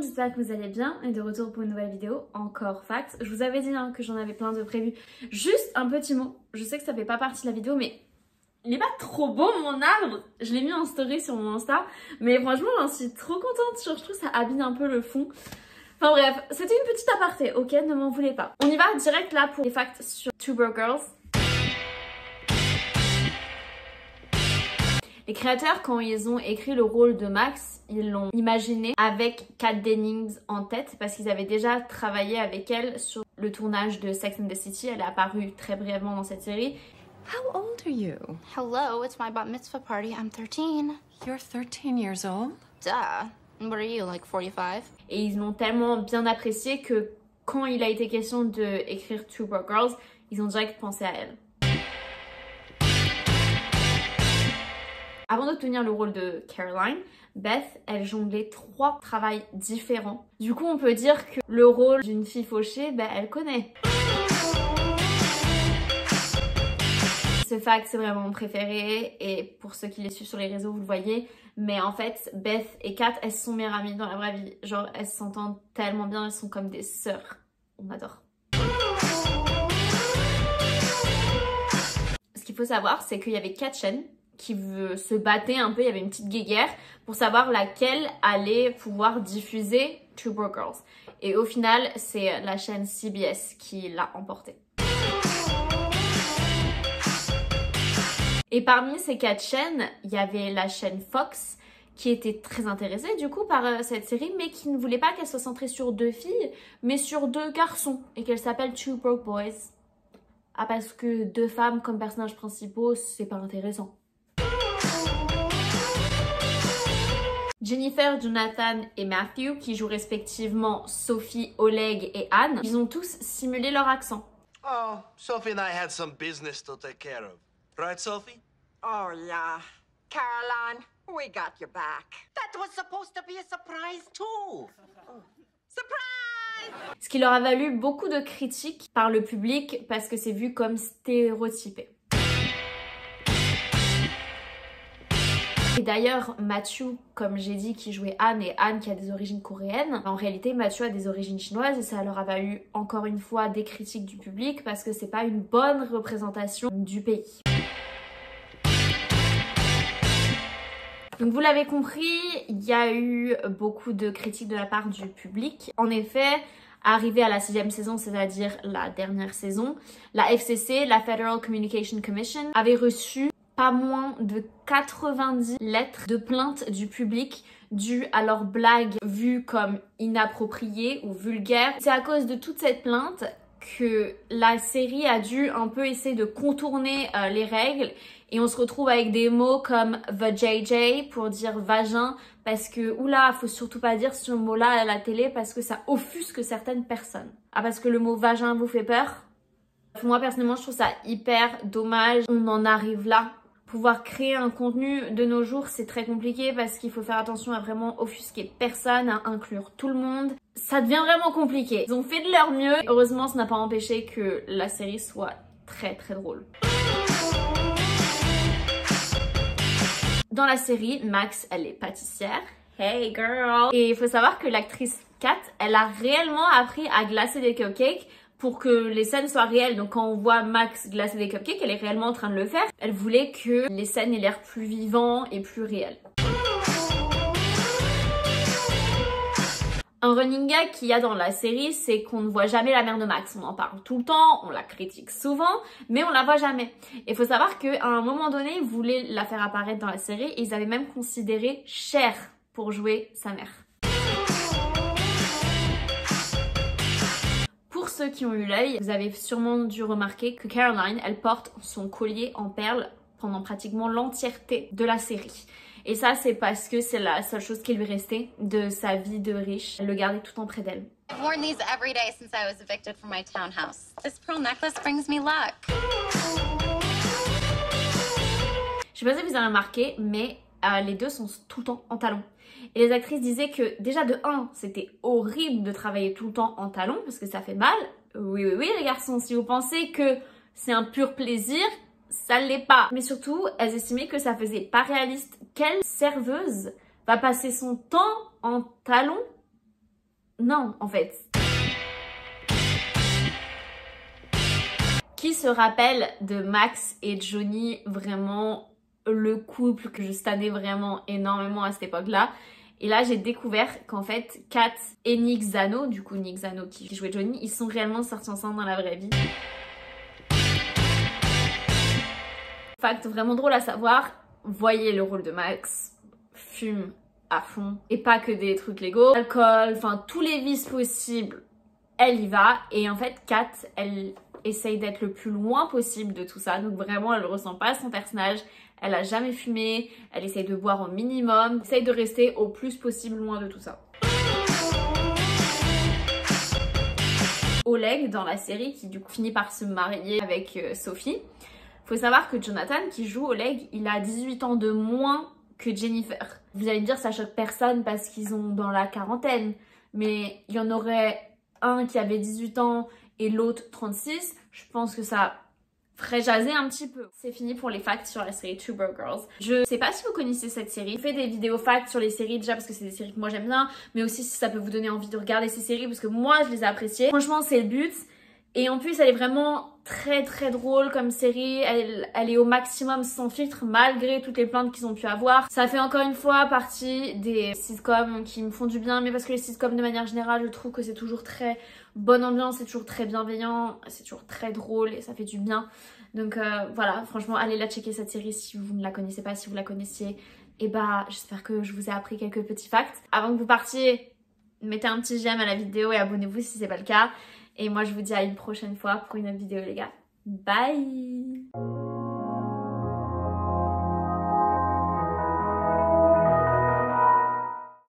j'espère que vous allez bien et de retour pour une nouvelle vidéo, encore fact. Je vous avais dit hein, que j'en avais plein de prévus. Juste un petit mot, je sais que ça fait pas partie de la vidéo mais il est pas trop beau mon arbre Je l'ai mis en story sur mon Insta mais franchement j'en suis trop contente, je trouve que ça habille un peu le fond. Enfin bref, c'était une petite aparté, ok, ne m'en voulez pas. On y va direct là pour les facts sur Broke Girls. Les créateurs, quand ils ont écrit le rôle de Max, ils l'ont imaginé avec Kat Dennings en tête parce qu'ils avaient déjà travaillé avec elle sur le tournage de Sex and the City. Elle est apparue très brièvement dans cette série. How old are you? Hello, it's my bat mitzvah party. I'm 13. You're 13 years old? Duh. What are you, like 45? Et ils l'ont tellement bien apprécié que quand il a été question d'écrire Two Broke Girls, ils ont direct pensé à elle. Avant d'obtenir le rôle de Caroline, Beth, elle jonglait trois travails différents. Du coup, on peut dire que le rôle d'une fille fauchée, ben, elle connaît. Ce fact, c'est vraiment mon préféré et pour ceux qui les suivent sur les réseaux, vous le voyez. Mais en fait, Beth et Kat, elles sont meilleures amies dans la vraie vie. Genre, elles s'entendent tellement bien, elles sont comme des sœurs. On adore. Ce qu'il faut savoir, c'est qu'il y avait quatre chaînes qui se battaient un peu, il y avait une petite guéguerre pour savoir laquelle allait pouvoir diffuser Two Broke Girls. Et au final, c'est la chaîne CBS qui l'a emporté. Et parmi ces quatre chaînes, il y avait la chaîne Fox qui était très intéressée du coup par euh, cette série mais qui ne voulait pas qu'elle soit centrée sur deux filles mais sur deux garçons et qu'elle s'appelle Two Broke Boys. Ah parce que deux femmes comme personnages principaux c'est pas intéressant. Jennifer, Jonathan et Matthew, qui jouent respectivement Sophie, Oleg et Anne, ils ont tous simulé leur accent. Oh, Sophie and I had some business to take care of. Right, Sophie? Oh, yeah. Caroline, we got your back. That was supposed to be a surprise, too. Surprise! Ce qui leur a valu beaucoup de critiques par le public parce que c'est vu comme stéréotypé. Et d'ailleurs, Matthew, comme j'ai dit, qui jouait Anne, et Anne qui a des origines coréennes, en réalité, Matthew a des origines chinoises et ça leur a valu encore une fois des critiques du public parce que c'est pas une bonne représentation du pays. Donc vous l'avez compris, il y a eu beaucoup de critiques de la part du public. En effet, arrivé à la sixième saison, c'est-à-dire la dernière saison, la FCC, la Federal Communication Commission, avait reçu pas moins de 90 lettres de plainte du public dues à leurs blagues vues comme inappropriées ou vulgaires. C'est à cause de toute cette plainte que la série a dû un peu essayer de contourner euh, les règles. Et on se retrouve avec des mots comme the JJ pour dire vagin parce que oula faut surtout pas dire ce mot là à la télé parce que ça offusque certaines personnes. Ah parce que le mot vagin vous fait peur? Moi personnellement je trouve ça hyper dommage, on en arrive là pouvoir créer un contenu de nos jours, c'est très compliqué parce qu'il faut faire attention à vraiment offusquer personne, à inclure tout le monde. Ça devient vraiment compliqué. Ils ont fait de leur mieux. Heureusement, ça n'a pas empêché que la série soit très très drôle. Dans la série, Max, elle est pâtissière. Hey girl! Et il faut savoir que l'actrice Kat, elle a réellement appris à glacer des cupcakes pour que les scènes soient réelles. Donc quand on voit Max glacer des cupcakes, elle est réellement en train de le faire. Elle voulait que les scènes aient l'air plus vivants et plus réelles. Un running gag qu'il y a dans la série, c'est qu'on ne voit jamais la mère de Max. On en parle tout le temps, on la critique souvent, mais on la voit jamais. Il faut savoir qu'à un moment donné, ils voulaient la faire apparaître dans la série et ils avaient même considéré Cher pour jouer sa mère. Ceux qui ont eu l'œil, vous avez sûrement dû remarquer que Caroline, elle porte son collier en perles pendant pratiquement l'entièreté de la série. Et ça, c'est parce que c'est la seule chose qui lui restait de sa vie de riche. Elle le gardait tout en près d'elle. I've worn these every day since I was evicted from my townhouse. This pearl necklace brings me luck. Je sais pas si vous avez remarqué, mais euh, les deux sont tout le temps en talons. Et les actrices disaient que déjà de 1, c'était horrible de travailler tout le temps en talons parce que ça fait mal. Oui, oui, oui, les garçons, si vous pensez que c'est un pur plaisir, ça l'est pas. Mais surtout, elles estimaient que ça faisait pas réaliste. Quelle serveuse va passer son temps en talons Non, en fait. Qui se rappelle de Max et Johnny, vraiment le couple que je stannais vraiment énormément à cette époque-là et là, j'ai découvert qu'en fait, Kat et Nick Zano, du coup Nick Zano qui jouait Johnny, ils sont réellement sortis ensemble dans la vraie vie. Fact vraiment drôle à savoir, voyez le rôle de Max, fume à fond, et pas que des trucs légaux, alcool, enfin tous les vices possibles, elle y va, et en fait Kat, elle essaye d'être le plus loin possible de tout ça, donc vraiment elle ressent pas son personnage, elle a jamais fumé, elle essaye de boire au minimum, essaye de rester au plus possible loin de tout ça. Oleg dans la série qui du coup finit par se marier avec euh, Sophie. Faut savoir que Jonathan qui joue Oleg, il a 18 ans de moins que Jennifer. Vous allez me dire ça choque personne parce qu'ils ont dans la quarantaine, mais il y en aurait un qui avait 18 ans et l'autre 36. Je pense que ça ferait jaser un petit peu. C'est fini pour les facts sur la série Two Broke Girls. Je sais pas si vous connaissez cette série. Je des vidéos facts sur les séries déjà parce que c'est des séries que moi j'aime bien, mais aussi si ça peut vous donner envie de regarder ces séries parce que moi je les ai appréciées. Franchement c'est le but. Et en plus elle est vraiment très très drôle comme série, elle, est au maximum sans filtre malgré toutes les plaintes qu'ils ont pu avoir. Ça fait encore une fois partie des sitcoms qui me font du bien, mais parce que les sitcoms de manière générale je trouve que c'est toujours très bonne ambiance, c'est toujours très bienveillant, c'est toujours très drôle et ça fait du bien. Donc euh, voilà, franchement, allez la checker cette série si vous ne la connaissez pas, si vous la connaissiez. Et bah, j'espère que je vous ai appris quelques petits facts. Avant que vous partiez, mettez un petit j'aime à la vidéo et abonnez-vous si c'est pas le cas. Et moi, je vous dis à une prochaine fois pour une autre vidéo, les gars. Bye